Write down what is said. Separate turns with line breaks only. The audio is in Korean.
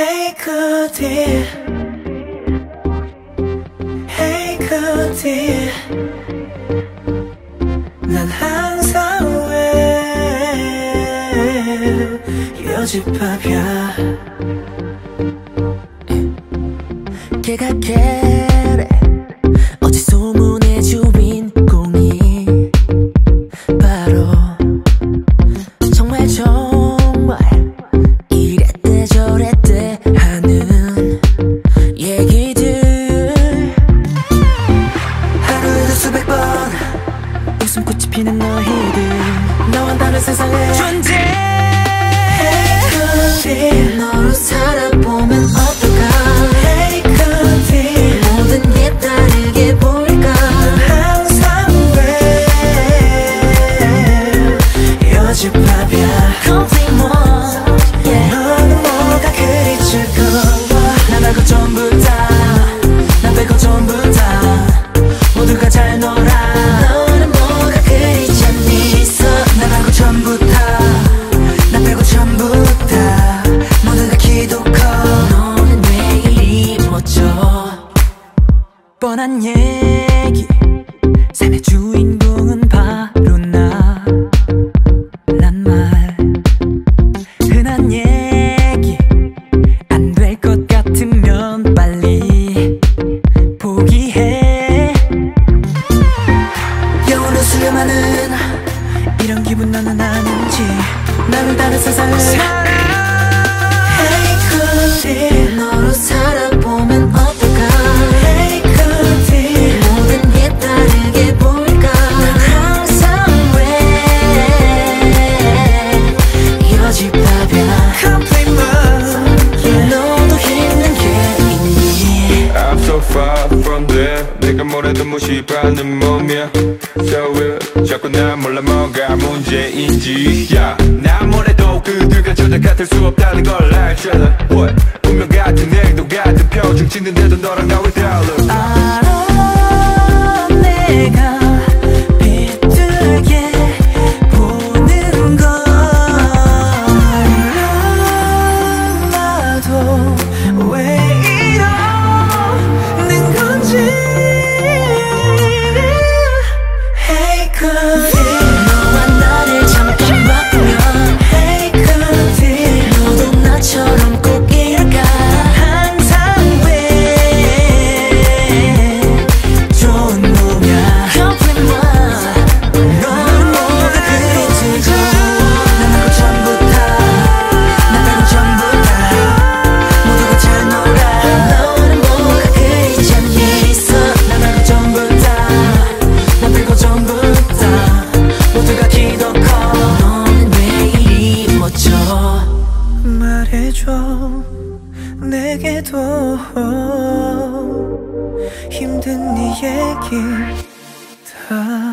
Hey 그대 Hey 그대 난 항상 왜 여집합이야?
걔가 걔 피는 너희들 너와 다른 세상에. 존재.
그대
너로 살아 뻔한 얘기. 삶의 주인공은 바로 나. 란 말. 흔한 얘기. 안 될 것 같으면 빨리 포기해. 영원히 수렴하는 이런 기분 너는 아는지. 나는 다른 세상을
far from there. 내가 뭐래도 무시받는 몸이야. So weird 자꾸 난 몰라 뭐가 문제인지. 난 뭐래도 그들과 전혀 같을 수 없다는 걸 알잖아. What? 운명 같은 행동 같은 표정 짓는데도 너랑 나왜 달
내게도 힘든 네 얘기 다